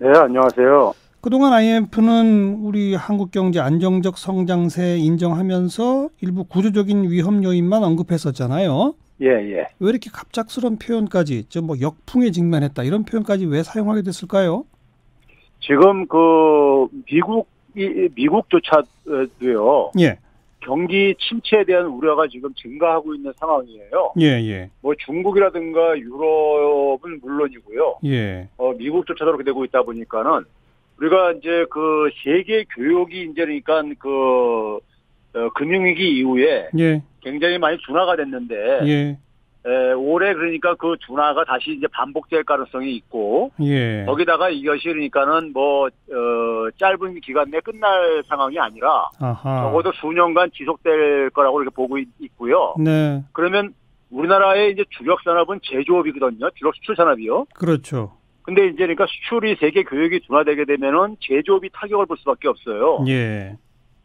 네, 안녕하세요. 그동안 IMF는 우리 한국 경제 안정적 성장세 인정하면서 일부 구조적인 위험 요인만 언급했었잖아요. 예, 예. 왜 이렇게 갑작스러운 표현까지, 저뭐 역풍에 직면했다 이런 표현까지 왜 사용하게 됐을까요? 지금 그 미국 이 미국조차도요. 예, 경기 침체에 대한 우려가 지금 증가하고 있는 상황이에요. 예, 예, 뭐 중국이라든가 유럽은 물론이고요. 예, 어, 미국조차도 그렇게 되고 있다 보니까는 우리가 이제 그 세계 교역이 이제 그러니까 그 어, 금융위기 이후에 예, 굉장히 많이 둔화가 됐는데 예, 에, 올해 그러니까 그 둔화가 다시 이제 반복될 가능성이 있고 예, 거기다가 이것이 그러니까는 뭐 어, 짧은 기간 내에 끝날 상황이 아니라 아하, 적어도 수년간 지속될 거라고 이렇게 보고 있, 있고요. 네, 그러면 우리나라의 이제 주력 산업은 제조업이거든요. 주력 수출 산업이요. 그렇죠. 근데 이제 그러니까 수출이 세계 교역이 둔화되게 되면은 제조업이 타격을 볼 수밖에 없어요. 예,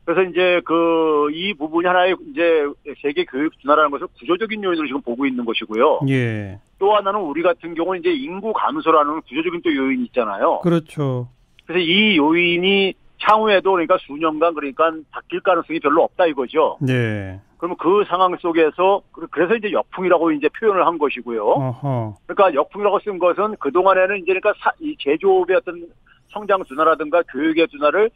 그래서 이제 그 이 부분이 하나의 이제 세계 교육 둔화라는 것을 구조적인 요인으로 지금 보고 있는 것이고요. 예, 또 하나는 우리 같은 경우는 이제 인구 감소라는 구조적인 또 요인이 있잖아요. 그렇죠. 그래서 이 요인이 향후에도 그러니까 수년간 그러니까 바뀔 가능성이 별로 없다 이거죠. 예, 그러면 그 상황 속에서 그래서 이제 역풍이라고 이제 표현을 한 것이고요. 어허, 그러니까 역풍이라고 쓴 것은 그 동안에는 이제 그러니까 사- 이 제조업의 어떤 성장 둔화라든가 교육의 둔화를 에,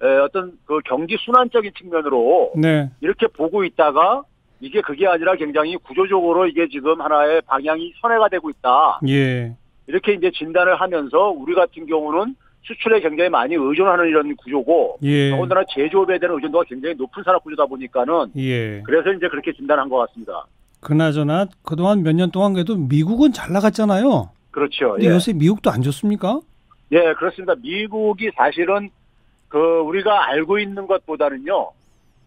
어떤 그 경기 순환적인 측면으로 네, 이렇게 보고 있다가 이게 그게 아니라 굉장히 구조적으로 이게 지금 하나의 방향이 선회가 되고 있다. 예, 이렇게 이제 진단을 하면서 우리 같은 경우는 수출에 굉장히 많이 의존하는 이런 구조고 예, 더군다나 제조업에 대한 의존도가 굉장히 높은 산업 구조다 보니까는 예. 그래서 이제 그렇게 진단한 것 같습니다. 그나저나 그동안 몇 년 동안 그래도 미국은 잘 나갔잖아요. 그렇죠. 근데 예. 요새 미국도 안 좋습니까? 예, 그렇습니다. 미국이 사실은 그 우리가 알고 있는 것보다는요,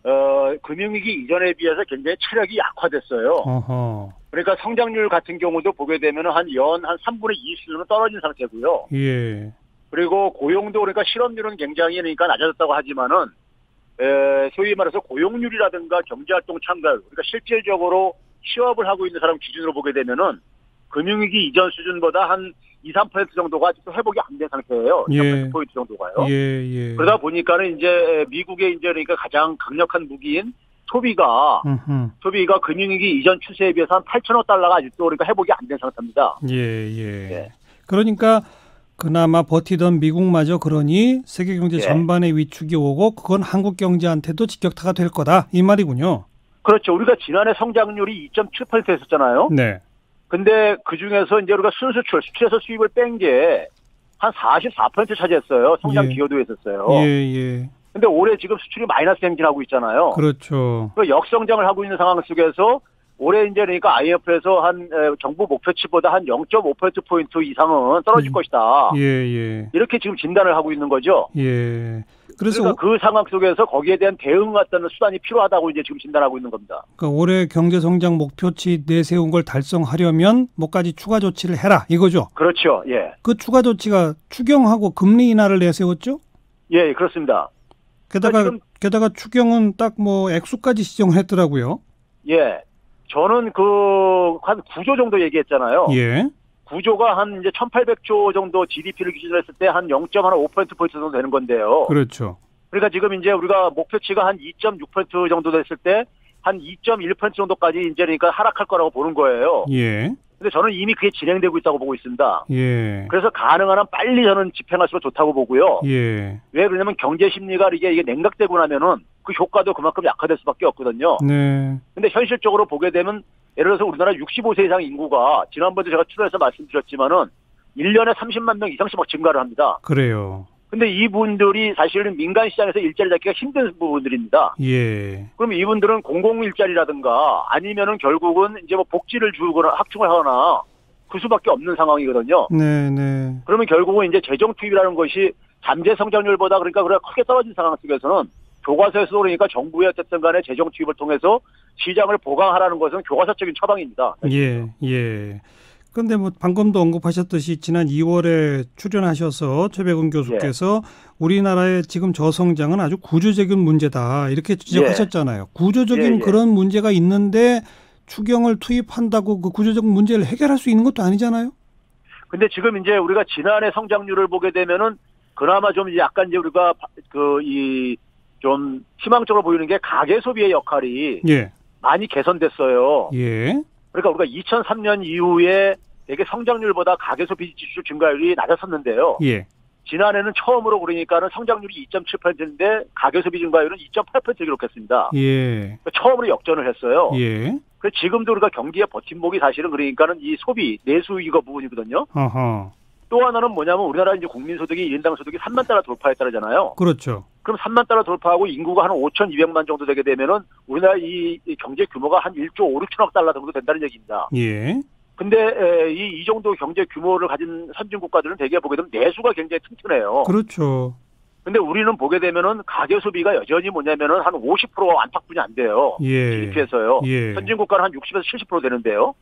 어, 금융위기 이전에 비해서 굉장히 체력이 약화됐어요. 어허. 그러니까 성장률 같은 경우도 보게 되면 한 연 한 3분의 2 수준으로 떨어진 상태고요. 예. 그리고 고용도 그러니까 실업률은 굉장히 그러니까 낮아졌다고 하지만은 에, 소위 말해서 고용률이라든가 경제활동 참가율, 그러니까 실질적으로 취업을 하고 있는 사람 기준으로 보게 되면은 금융위기 이전 수준보다 한 2, 3% 정도가 아직도 회복이 안 된 상태예요. 예. 3%포인트 정도가요. 예, 예. 그러다 보니까는 이제 미국의 이제 그러니까 가장 강력한 무기인 소비가 음흠. 소비가 금융위기 이전 추세에 비해서 한 8천억 달러가 아직도 그러니까 회복이 안 된 상태입니다. 예, 예. 예. 그러니까 그나마 버티던 미국마저 그러니 세계 경제 예. 전반에 위축이 오고 그건 한국 경제한테도 직격타가 될 거다. 이 말이군요. 그렇죠. 우리가 지난해 성장률이 2.7%였잖아요. 네. 근데 그 중에서 이제 우리가 순수출, 수출에서 수입을 뺀 게 한 44% 차지했어요. 성장 예. 기여도에 있었어요. 예, 예. 근데 올해 지금 수출이 마이너스 행진하고 있잖아요. 그렇죠. 그 역성장을 하고 있는 상황 속에서 올해 이제 그러니까 IMF에서 한 에, 정부 목표치보다 한 0.5% 포인트 이상은 떨어질 음. 것이다. 예, 예. 이렇게 지금 진단을 하고 있는 거죠. 예. 그래서 그래서 그 상황 속에서 거기에 대한 대응 같은 수단이 필요하다고 이제 지금 진단하고 있는 겁니다. 그러니까 올해 경제 성장 목표치 내세운 걸 달성하려면 뭐까지 추가 조치를 해라 이거죠. 그렇죠. 예. 그 추가 조치가 추경하고 금리 인하를 내세웠죠. 예, 그렇습니다. 게다가 지금- 게다가 추경은 딱 뭐 액수까지 지정을 했더라고요. 예. 저는 그, 한 9조 정도 얘기했잖아요. 예. 구조가 한 이제 1,800조 정도 GDP를 기준으로 했을 때 한0.5% 정도 되는 건데요. 그렇죠. 그러니까 지금 이제 우리가 목표치가 한 2.6% 정도 됐을 때 한 2.1% 정도까지 이제 그러니까 하락할 거라고 보는 거예요. 예. 근데 저는 이미 그게 진행되고 있다고 보고 있습니다. 예. 그래서 가능한 한 빨리 저는 집행할수록 좋다고 보고요. 예. 왜 그러냐면 경제 심리가 이게 이게 냉각되고 나면은 그 효과도 그만큼 약화될 수밖에 없거든요. 네. 근데 현실적으로 보게 되면 예를 들어서 우리나라 65세 이상 인구가 지난번에 제가 출연해서 말씀드렸지만은 1년에 30만 명 이상씩 막 증가를 합니다. 그래요. 근데 이분들이 사실은 민간 시장에서 일자리 잡기가 힘든 부분들입니다. 예. 그럼 이분들은 공공 일자리라든가 아니면은 결국은 이제 뭐 복지를 주거나 확충을 하거나 그 수밖에 없는 상황이거든요. 네, 네. 그러면 결국은 이제 재정 투입이라는 것이 잠재 성장률보다 그러니까 그래 크게 떨어진 상황 속에서는 교과서에서도 그러니까 정부의 어쨌든 간에 재정 투입을 통해서 시장을 보강하라는 것은 교과서적인 처방입니다. 예, 예. 근데 뭐 방금도 언급하셨듯이 지난 2월에 출연하셔서 최백운 교수께서 우리나라의 지금 저성장은 아주 구조적인 문제다 이렇게 지적하셨잖아요. 구조적인 예, 예. 그런 문제가 있는데 추경을 투입한다고 그 구조적 문제를 해결할 수 있는 것도 아니잖아요. 근데 지금 이제 우리가 지난해 성장률을 보게 되면은 그나마 좀 약간 이제 우리가 그 이 좀 희망적으로 보이는 게 가계 소비의 역할이 예. 많이 개선됐어요. 예. 그러니까 우리가 2003년 이후에 되게 성장률보다 가계 소비 지수 증가율이 낮았었는데요. 예. 지난해는 처음으로 그러니까는 성장률이 2.7%인데 가계 소비 증가율은 2.8% 기록했습니다. 예. 그러니까 처음으로 역전을 했어요. 예. 그 지금도 우리가 경기의 버팀목이 사실은 그러니까는 이 소비 내수 이거 부분이거든요. 어허. 또 하나는 뭐냐면 우리나라 이제 국민 소득이 1인당 소득이 3만 달러 돌파했다잖아요. 그렇죠. 그럼 3만 달러 돌파하고 인구가 한 5,200만 정도 되게 되면은 우리나라 이, 이 경제 규모가 한 1조 5, 6천억 달러 정도 된다는 얘기입니다. 예. 근데 에, 이, 이 정도 경제 규모를 가진 선진 국가들은 대개 보게 되면 내수가 굉장히 튼튼해요. 그렇죠. 근데 우리는 보게 되면은 가계 소비가 여전히 뭐냐면은 한 50% 안팎뿐이 안 돼요. 예. GDP에서요. 예. 선진 국가는 한 60에서 70% 되는데요.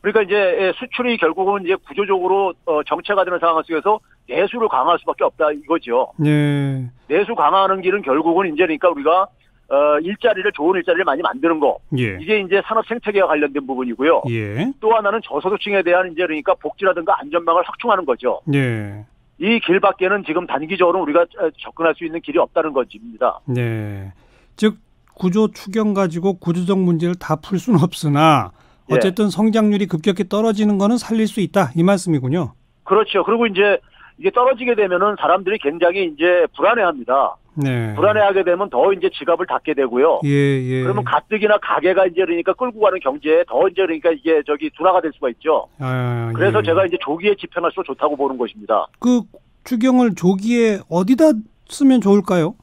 그러니까 이제 수출이 결국은 이제 구조적으로 어, 정체가 되는 상황 속에서 내수를 강화할 수밖에 없다 이거죠. 예. 내수 강화하는 길은 결국은 이제 그러니까 우리가 어, 일자리를 좋은 일자리를 많이 만드는 거 예. 이게 이제 산업 생태계와 관련된 부분이고요. 예. 또 하나는 저소득층에 대한 이제 그러니까 복지라든가 안전망을 확충하는 거죠. 예. 이 길밖에는 지금 단기적으로 우리가 어, 접근할 수 있는 길이 없다는 것입니다. 네. 즉 구조 추경 가지고 구조적 문제를 다 풀 수는 없으나 예. 어쨌든 성장률이 급격히 떨어지는 거는 살릴 수 있다 이 말씀이군요. 그렇죠. 그리고 이제 이게 떨어지게 되면은 사람들이 굉장히 이제 불안해합니다. 네. 불안해하게 되면 더 이제 지갑을 닫게 되고요. 예, 예. 그러면 가뜩이나 가게가 이제 그러니까 끌고 가는 경제에 더 이제 그러니까 이게 저기 둔화가 될 수가 있죠. 아, 그래서 예. 제가 이제 조기에 집행할수록 좋다고 보는 것입니다. 그 추경을 조기에 어디다 쓰면 좋을까요?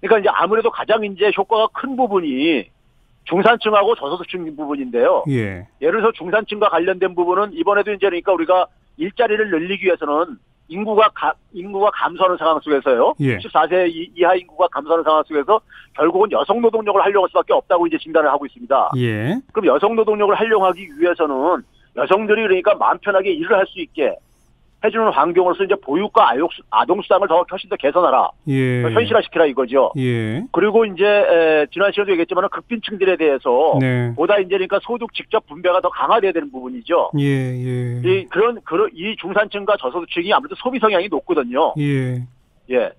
그러니까 이제 아무래도 가장 이제 효과가 큰 부분이 중산층하고 저소득층 부분인데요. 예. 예를 들어서 중산층과 관련된 부분은 이번에도 이제 그러니까 우리가 일자리를 늘리기 위해서는 인구가 가, 인구가 감소하는 상황 속에서요. 예. 14세 이- 이하 인구가 감소하는 상황 속에서 결국은 여성 노동력을 활용할 수밖에 없다고 이제 진단을 하고 있습니다. 예. 그럼 여성 노동력을 활용하기 위해서는 여성들이 그러니까 마음 편하게 일을 할 수 있게 해주는 환경으로서 이제 보육과 아육, 아동수당을 더 훨씬 더 개선하라. 예. 현실화시키라 이거죠. 예. 그리고 이제 에, 지난 시간에도 얘기했지만 극빈층들에 대해서 네. 보다 이제 그러니까 소득 직접 분배가 더 강화돼야 되는 부분이죠. 예, 예. 이 그런 그런 이 중산층과 저소득층이 아무래도 소비 성향이 높거든요. 예. 예.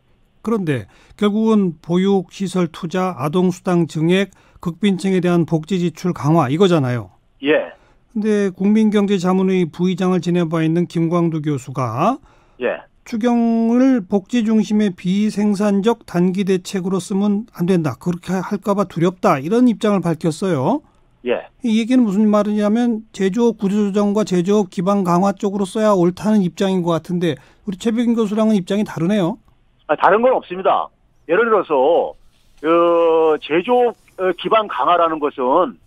그런데 결국은 보육 시설 투자, 아동 수당 증액, 극빈층에 대한 복지 지출 강화 이거잖아요. 예. 근데 국민경제자문회 부의장을 지내봐 있는 김광두 교수가 예. 추경을 복지 중심의 비생산적 단기 대책으로 쓰면 안 된다. 그렇게 할까봐 두렵다. 이런 입장을 밝혔어요. 예. 이 얘기는 무슨 말이냐면 제조업 구조조정과 제조업 기반 강화 쪽으로 써야 옳다는 입장인 것 같은데 우리 최백인 교수랑은 입장이 다르네요. 아, 다른 건 없습니다. 예를 들어서 어, 제조업 어, 기반 강화라는 것은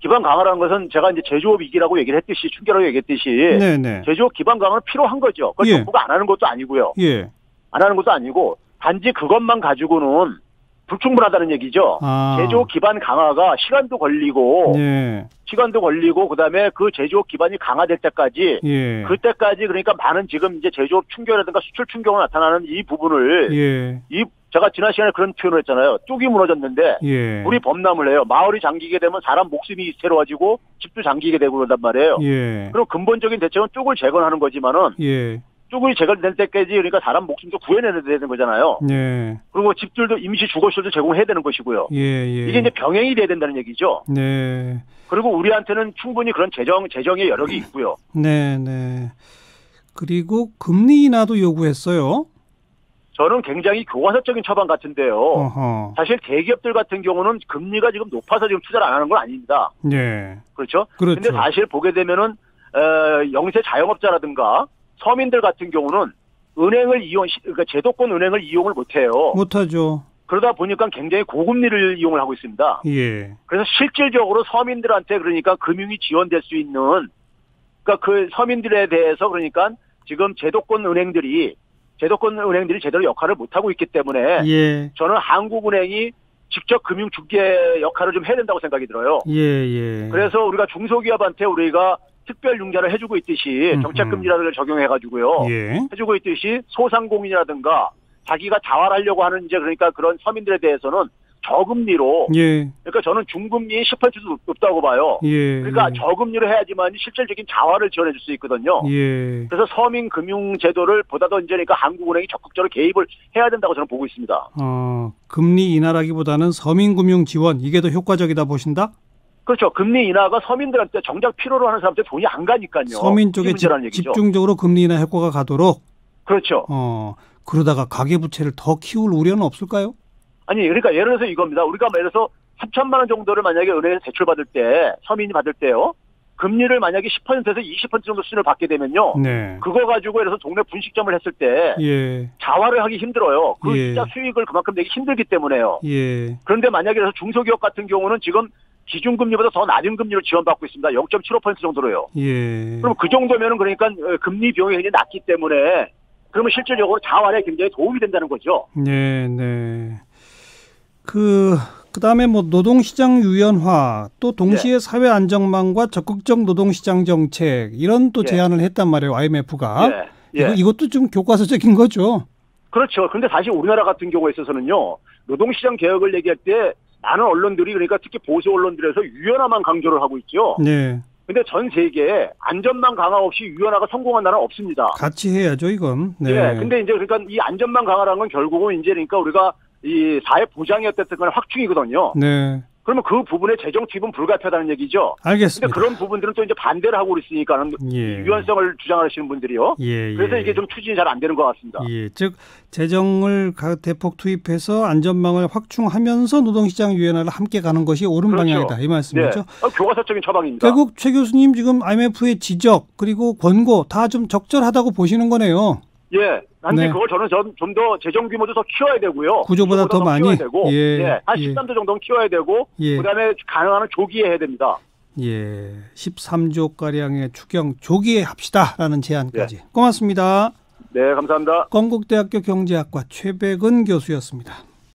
기반 강화라는 것은 제가 이제 제조업 위기라고 얘기를 했듯이 충격하고 얘기했듯이 네네. 제조업 기반 강화는 필요한 거죠. 그걸 예. 정부가 안 하는 것도 아니고요. 예. 안 하는 것도 아니고 단지 그것만 가지고는 불충분하다는 얘기죠. 아. 제조업 기반 강화가 시간도 걸리고 네. 시간도 걸리고 그다음에 그 제조업 기반이 강화될 때까지 예. 그때까지 그러니까 많은 지금 이제 제조업 충격이라든가 수출 충격으로 나타나는 이 부분을 예. 이 제가 지난 시간에 그런 표현을 했잖아요. 뚝이 무너졌는데 예. 우리 범람을 해요. 마을이 잠기게 되면 사람 목숨이 새로워지고 집도 잠기게 되고 그런단 말이에요. 예. 그럼 근본적인 대책은 뚝을 재건하는 거지만은 예. 뚝이 재건될 때까지 그러니까 사람 목숨도 구해내야 되는 거잖아요. 예. 그리고 집들도 임시 주거시설도 제공해야 되는 것이고요. 예. 예. 이게 이제 병행이 돼야 된다는 얘기죠. 네. 그리고 우리한테는 충분히 그런 재정 재정의 여력이 있고요. 네, 네. 그리고 금리 인하도 요구했어요. 저는 굉장히 교과서적인 처방 같은데요. 어허. 사실 대기업들 같은 경우는 금리가 지금 높아서 지금 투자를 안 하는 건 아닙니다. 네. 그렇죠? 그렇죠. 근데 사실 보게 되면은 어, 영세 자영업자라든가 서민들 같은 경우는 은행을 이용 그러니까 제도권 은행을 이용을 못 해요. 못하죠. 그러다 보니까 굉장히 고금리를 이용을 하고 있습니다. 예. 그래서 실질적으로 서민들한테 그러니까 금융이 지원될 수 있는 그러니까 그 서민들에 대해서 그러니까 지금 제도권 은행들이 제도권 은행들이 제대로 역할을 못 하고 있기 때문에 예. 저는 한국은행이 직접 금융 중개 역할을 좀 해야 된다고 생각이 들어요. 예, 예. 그래서 우리가 중소기업한테 우리가 특별 융자를 해주고 있듯이 음흠. 정책금리라를 적용해가지고요. 예. 해주고 있듯이 소상공인이라든가 자기가 자활하려고 하는 이제 그러니까 그런 서민들에 대해서는 저금리로 예. 그러니까 저는 중금리 10%도 높다고 봐요. 예. 그러니까 저금리로 해야지만 실질적인 자화를 지원해 줄 수 있거든요. 예. 그래서 서민 금융 제도를 보다 더 이제 그러니까 한국은행이 적극적으로 개입을 해야 된다고 저는 보고 있습니다. 어, 금리 인하라기보다는 서민 금융 지원 이게 더 효과적이다 보신다? 그렇죠. 금리 인하가 서민들한테 정작 필요로 하는 사람한테 돈이 안 가니까요. 서민 쪽에 집. 집중적으로 금리 인하 효과가 가도록 그렇죠. 어, 그러다가 가계 부채를 더 키울 우려는 없을까요? 아니 그러니까 예를 들어서 이겁니다. 우리가 예를 들어서 3천만 원 정도를 만약에 은행에서 대출 받을 때 서민이 받을 때요. 금리를 만약에 10%에서 20% 정도 수준을 받게 되면요. 네. 그거 가지고 예를 들어서 동네 분식점을 했을 때 예. 자활을 하기 힘들어요. 그 예. 진짜 수익을 그만큼 내기 힘들기 때문에요. 예. 그런데 만약에 그래서 중소기업 같은 경우는 지금 기준금리보다 더 낮은 금리를 지원받고 있습니다. 0.75% 정도로요. 예. 그럼 그 정도면은 그러니까 어, 금리 비용이 굉장히 낮기 때문에 그러면 실질적으로 자활에 굉장히 도움이 된다는 거죠. 네, 네. 그 그다음에 뭐 노동시장 유연화 또 동시에 사회 안정망과 적극적 노동시장 정책 이런 또 예. 제안을 했단 말이에요 IMF가 예. 예. 이거, 이것도 좀 교과서적인 거죠. 그렇죠. 그런데 사실 우리나라 같은 경우에 있어서는요. 노동시장 개혁을 얘기할 때 많은 언론들이 그러니까 특히 보수 언론들에서 유연화만 강조를 하고 있죠. 네, 근데 전 세계에 안전망 강화 없이 유연화가 성공한 나라는 없습니다. 같이 해야죠 이건. 네. 예. 근데 이제 그러니까 이 안전망 강화라는 건 결국은 이제 그러니까 우리가 이 사회 보장이 어쨌든 간에 확충이거든요. 네, 그러면 그 부분에 재정 투입은 불가피하다는 얘기죠. 알겠습니다. 그런 부분들은 또 이제 반대를 하고 있으니까는 예. 유연성을 주장하시는 분들이요. 예, 예. 그래서 이게 좀 추진이 잘 안 되는 것 같습니다. 예, 즉 재정을 가- 대폭 투입해서 안전망을 확충하면서 노동시장 유연화를 함께 가는 것이 옳은 그렇죠. 방향이다 이 네. 말씀이죠. 어, 교과서적인 처방입니다. 결국 최 교수님 지금 IMF의 지적 그리고 권고 다 좀 적절하다고 보시는 거네요. 예. 근데 네. 그걸 저는 좀 더 재정 규모도 더 키워야 되고요. 구조보다 더 많이? 키워야 되고, 예. 예. 한 예. 13조 정도는 키워야 되고, 예. 그다음에 가능한 조기에 해야 됩니다. 예, 13조 가량의 추경 조기에 합시다라는 제안까지. 네. 고맙습니다. 네, 감사합니다. 건국대학교 경제학과 최백은 교수였습니다.